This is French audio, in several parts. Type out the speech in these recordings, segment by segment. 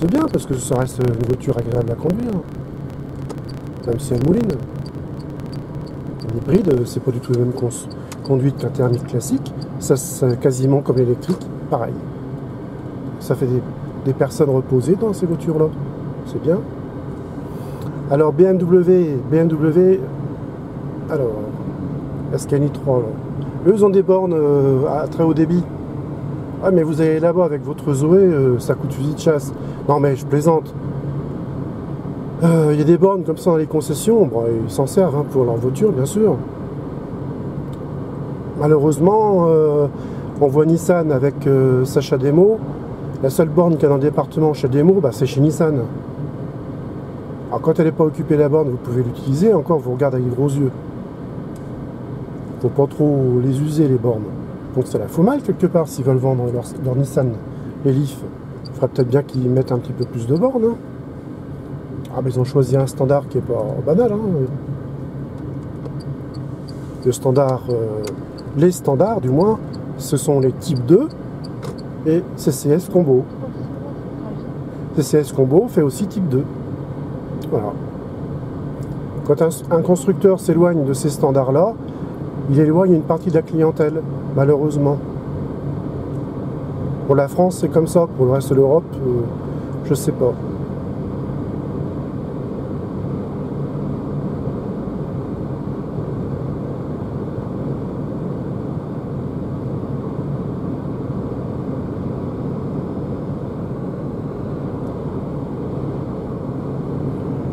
C'est bien parce que ça reste une voiture agréable à conduire. Même si elle mouline. Un hybride, c'est pas du tout la même conduite qu'un thermique classique. Ça, c'est quasiment comme l'électrique, pareil. Ça fait des, personnes reposées dans ces voitures-là. C'est bien. Alors BMW, BMW, alors, Scani 3, eux ils ont des bornes euh, à très haut débit. Ah mais vous allez là-bas avec votre Zoé, euh, ça coûte fusil de chasse. Non mais je plaisante. Euh, il y a des bornes comme ça dans les concessions, ils s'en servent hein, pour leur voiture bien sûr. Malheureusement, on voit Nissan avec Sacha Demo. La seule borne qu'il y a dans le département chez Demo, bah, c'est chez Nissan. Alors quand elle n'est pas occupée la borne, vous pouvez l'utiliser, encore vous regardez avec gros yeux faut pas trop les user les bornes. Donc ça la fout mal quelque part s'ils veulent vendre leur, Nissan, les Leaf. Il faudrait peut-être bien qu'ils mettent un petit peu plus de bornes. Hein. Ah mais ils ont choisi un standard qui est pas banal. Hein. Le standard, euh, les standards du moins, ce sont les types 2 et CCS Combo. CCS Combo fait aussi type 2. Voilà. Quand un constructeur s'éloigne de ces standards-là, il éloigne une partie de la clientèle, malheureusement. Pour la France, c'est comme ça. Pour le reste de l'Europe, euh, je sais pas.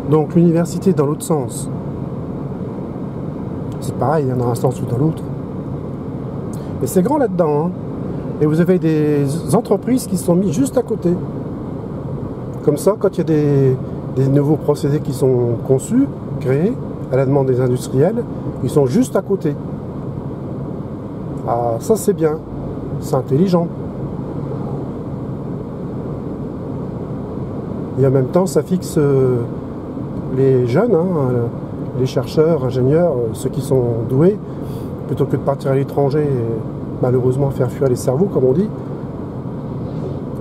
Donc l'université dans l'autre sens pareil, il y en a un sens ou dans l'autre. Mais c'est grand là-dedans. Hein. Et vous avez des entreprises qui sont mises juste à côté. Comme ça, quand il y a des, des, nouveaux procédés qui sont conçus, créés, à la demande des industriels, ils sont juste à côté. Ah, ça c'est bien. C'est intelligent. Et en même temps, ça fixe euh, les jeunes. Hein, les chercheurs, ingénieurs, euh, ceux qui sont doués, plutôt que de partir à l'étranger et malheureusement faire fuir les cerveaux, comme on dit.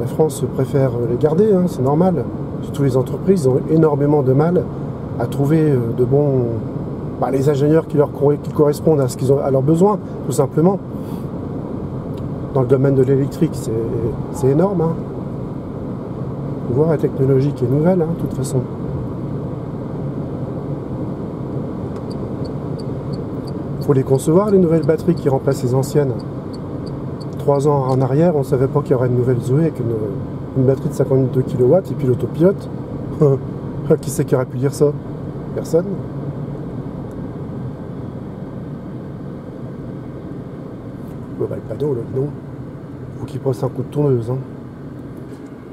La France préfère les garder, hein, c'est normal. Surtout les entreprises ont énormément de mal à trouver euh, de bons. Bah, les ingénieurs qui, leur, correspondent à, ce qu'ils ont, à leurs besoins, tout simplement. Dans le domaine de l'électrique, c'est énorme. Hein. Voir la technologie qui est nouvelle, hein, de toute façon. Faut les concevoir, les nouvelles batteries qui remplacent les anciennes. Trois ans en arrière, on ne savait pas qu'il y aurait une nouvelle Zoé avec une, batterie de 52 kW et puis l'autopilote. qui c'est qui aurait pu dire ça? Personne. Bon, bah, le panneau, là, non. Faut qu'il passe un coup de tourneuse. Hein.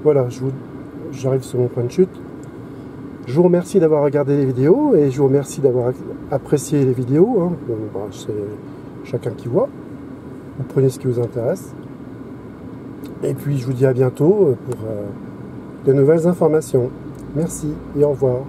Voilà, j'arrive sur mon point de chute. Je vous remercie d'avoir regardé les vidéos et je vous remercie d'avoir apprécié les vidéos. Hein. Bah, c'est chacun qui voit. Vous prenez ce qui vous intéresse. Et puis je vous dis à bientôt pour euh, de nouvelles informations. Merci et au revoir.